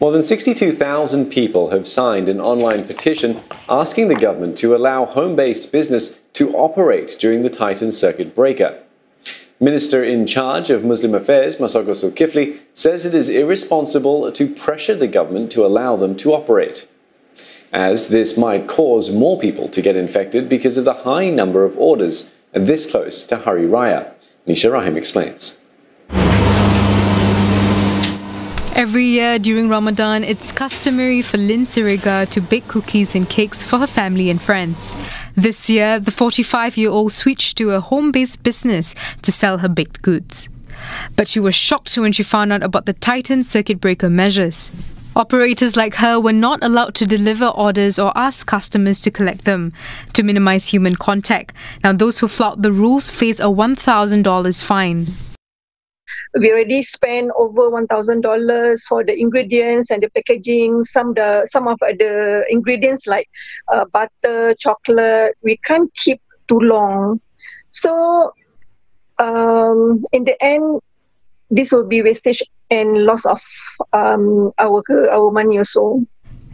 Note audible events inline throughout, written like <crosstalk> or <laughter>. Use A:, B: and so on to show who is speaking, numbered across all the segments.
A: More than 62,000 people have signed an online petition asking the government to allow home based business to operate during the Titan circuit breaker. Minister in charge of Muslim Affairs, Masagos Zulkifli, says it is irresponsible to pressure the government to allow them to operate, as this might cause more people to get infected because of the high number of orders this close to Hari Raya. Nisha Rahim explains.
B: Every year during Ramadan, it's customary for Lynn Siriga to bake cookies and cakes for her family and friends. This year, the 45 year old switched to a home based business to sell her baked goods. But she was shocked when she found out about the tightened circuit breaker measures. Operators like her were not allowed to deliver orders or ask customers to collect them to minimize human contact. Now, those who flout the rules face a $1,000 fine
C: we already spent over one thousand dollars for the ingredients and the packaging. Some the some of the ingredients like uh, butter, chocolate, we can't keep too long. So um, in the end, this will be wastage and loss of um, our our money also.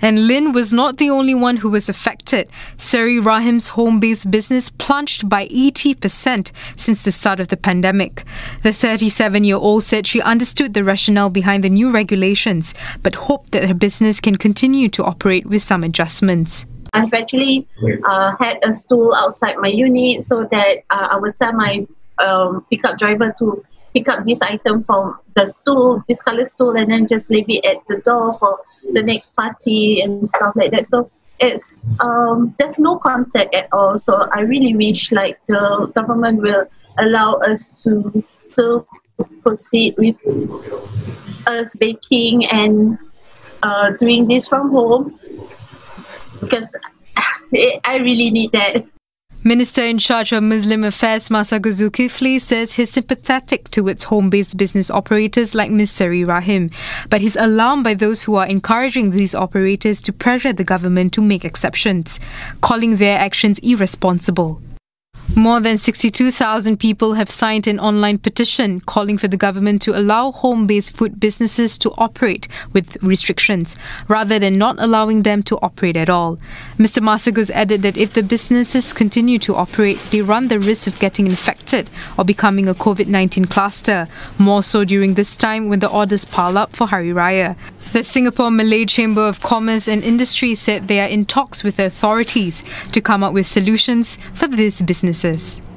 B: And Lynn was not the only one who was affected. Seri Rahim's home based business plunged by 80% since the start of the pandemic. The 37 year old said she understood the rationale behind the new regulations, but hoped that her business can continue to operate with some adjustments.
D: I've actually uh, had a stool outside my unit so that uh, I would tell my um, pickup driver to pick up this item from the stool, this color stool, and then just leave it at the door for the next party and stuff like that. So it's um, there's no contact at all. So I really wish like the government will allow us to still proceed with us baking and uh, doing this from home because <sighs> I really need that.
B: Minister in charge of Muslim Affairs Masagos Zulkifli says he's sympathetic towards home-based business operators like Ms. Seri Rahim, but he's alarmed by those who are encouraging these operators to pressure the government to make exceptions, calling their actions irresponsible. More than 62,000 people have signed an online petition calling for the government to allow home based food businesses to operate with restrictions rather than not allowing them to operate at all. Mr. Masagos added that if the businesses continue to operate, they run the risk of getting infected or becoming a COVID 19 cluster, more so during this time when the orders pile up for Hari Raya. The Singapore Malay Chamber of Commerce and Industry said they are in talks with the authorities to come up with solutions for these businesses.